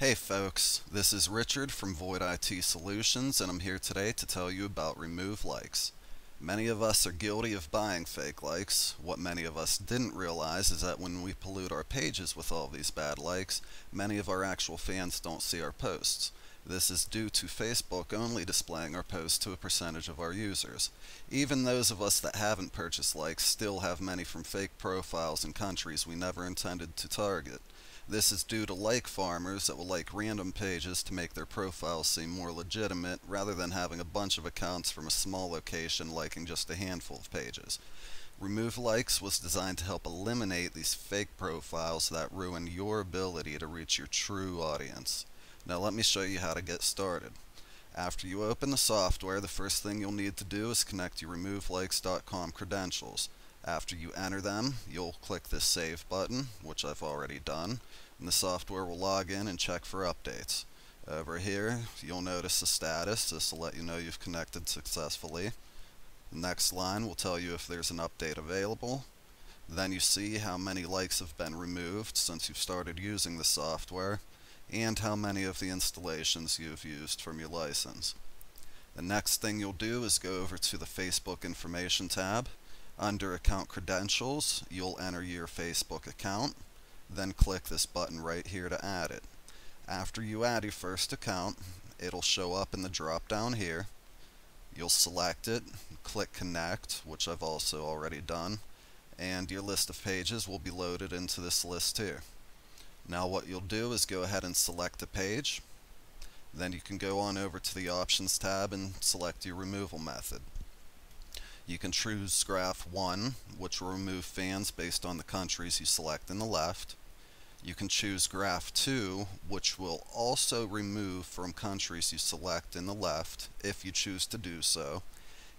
Hey folks, this is Richard from Void IT Solutions and I'm here today to tell you about Remove Likes. Many of us are guilty of buying fake likes. What many of us didn't realize is that when we pollute our pages with all these bad likes, many of our actual fans don't see our posts. This is due to Facebook only displaying our posts to a percentage of our users. Even those of us that haven't purchased likes still have many from fake profiles in countries we never intended to target. This is due to like farmers that will like random pages to make their profiles seem more legitimate rather than having a bunch of accounts from a small location liking just a handful of pages. Remove Likes was designed to help eliminate these fake profiles that ruin your ability to reach your true audience. Now let me show you how to get started. After you open the software, the first thing you'll need to do is connect your removelikes.com credentials. After you enter them, you'll click this Save button, which I've already done, and the software will log in and check for updates. Over here, you'll notice the status. This will let you know you've connected successfully. The next line will tell you if there's an update available. Then you see how many likes have been removed since you've started using the software, and how many of the installations you've used from your license. The next thing you'll do is go over to the Facebook Information tab. Under Account Credentials, you'll enter your Facebook account, then click this button right here to add it. After you add your first account, it'll show up in the drop down here. You'll select it, click Connect, which I've also already done, and your list of pages will be loaded into this list here. Now what you'll do is go ahead and select a page, then you can go on over to the Options tab and select your removal method. You can choose graph 1, which will remove fans based on the countries you select in the left. You can choose graph 2, which will also remove from countries you select in the left, if you choose to do so,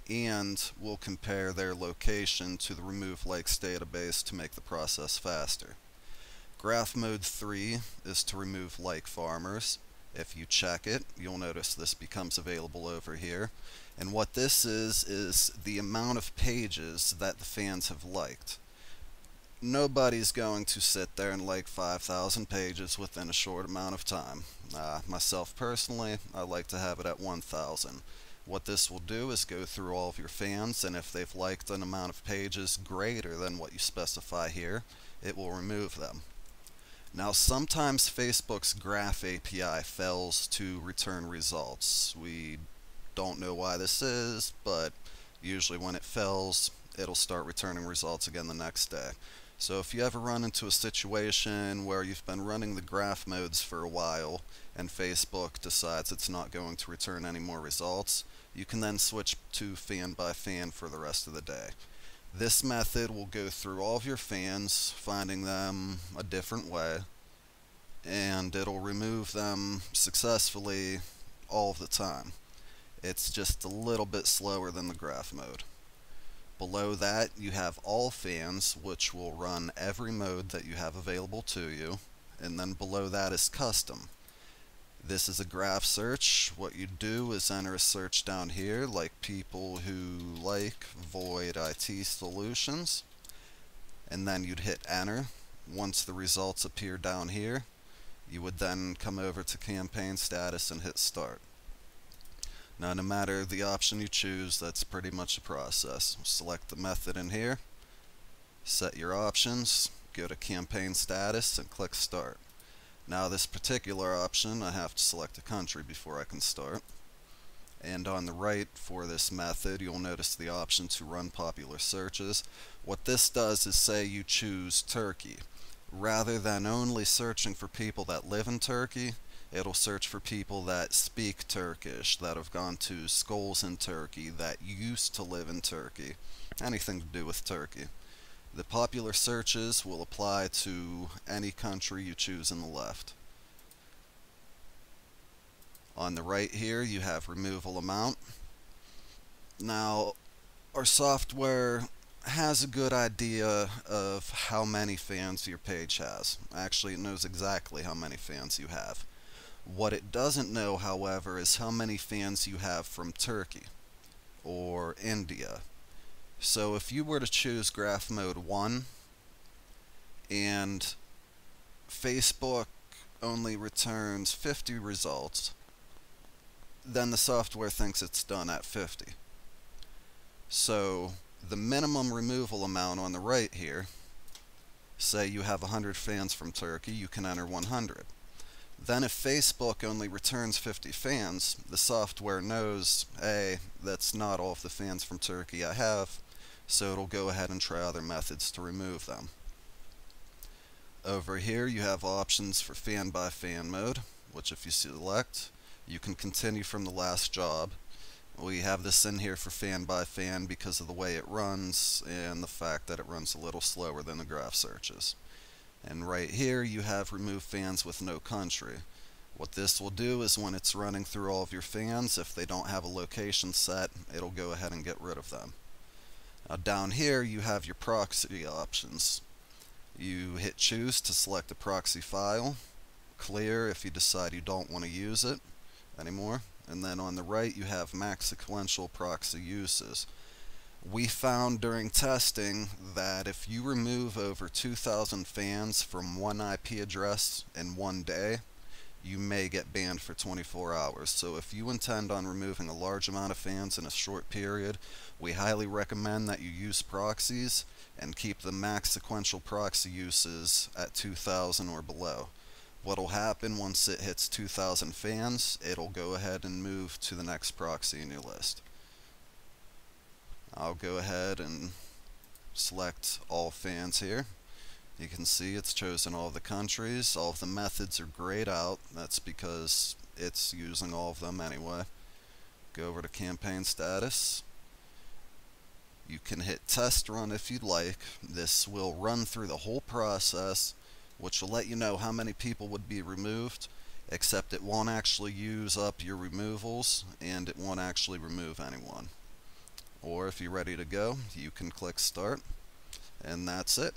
and will compare their location to the remove likes database to make the process faster. Graph mode 3 is to remove like farmers. If you check it, you'll notice this becomes available over here. And what this is, is the amount of pages that the fans have liked. Nobody's going to sit there and like 5,000 pages within a short amount of time. Uh, myself personally, I like to have it at 1,000. What this will do is go through all of your fans, and if they've liked an amount of pages greater than what you specify here, it will remove them. Now sometimes Facebook's Graph API fails to return results. We don't know why this is, but usually when it fails, it'll start returning results again the next day. So if you ever run into a situation where you've been running the graph modes for a while and Facebook decides it's not going to return any more results, you can then switch to fan by fan for the rest of the day. This method will go through all of your fans, finding them a different way, and it'll remove them successfully all of the time. It's just a little bit slower than the graph mode. Below that, you have all fans, which will run every mode that you have available to you, and then below that is custom. This is a graph search. What you do is enter a search down here, like people who like Void IT Solutions, and then you'd hit enter. Once the results appear down here, you would then come over to campaign status and hit start. Now no matter the option you choose, that's pretty much the process. Select the method in here, set your options, go to campaign status and click start. Now this particular option, I have to select a country before I can start. And on the right for this method, you'll notice the option to run popular searches. What this does is say you choose Turkey. Rather than only searching for people that live in Turkey, it'll search for people that speak Turkish, that have gone to schools in Turkey, that used to live in Turkey, anything to do with Turkey. The popular searches will apply to any country you choose in the left. On the right here you have removal amount. Now our software has a good idea of how many fans your page has. Actually it knows exactly how many fans you have. What it doesn't know however is how many fans you have from Turkey or India so if you were to choose graph mode 1 and Facebook only returns 50 results, then the software thinks it's done at 50. So the minimum removal amount on the right here, say you have 100 fans from Turkey, you can enter 100. Then if Facebook only returns 50 fans, the software knows, A, that's not all of the fans from Turkey I have, so it'll go ahead and try other methods to remove them. Over here you have options for fan by fan mode, which if you select, you can continue from the last job. We have this in here for fan by fan because of the way it runs and the fact that it runs a little slower than the graph searches. And right here you have remove fans with no country. What this will do is when it's running through all of your fans, if they don't have a location set, it'll go ahead and get rid of them. Now down here you have your proxy options. You hit choose to select a proxy file, clear if you decide you don't want to use it anymore, and then on the right you have max sequential proxy uses. We found during testing that if you remove over 2,000 fans from one IP address in one day, you may get banned for 24 hours. So if you intend on removing a large amount of fans in a short period, we highly recommend that you use proxies and keep the max sequential proxy uses at 2000 or below. What'll happen once it hits 2000 fans, it'll go ahead and move to the next proxy in your list. I'll go ahead and select all fans here. You can see it's chosen all of the countries. All of the methods are grayed out. That's because it's using all of them anyway. Go over to campaign status. You can hit test run if you'd like. This will run through the whole process, which will let you know how many people would be removed, except it won't actually use up your removals, and it won't actually remove anyone. Or if you're ready to go, you can click start, and that's it.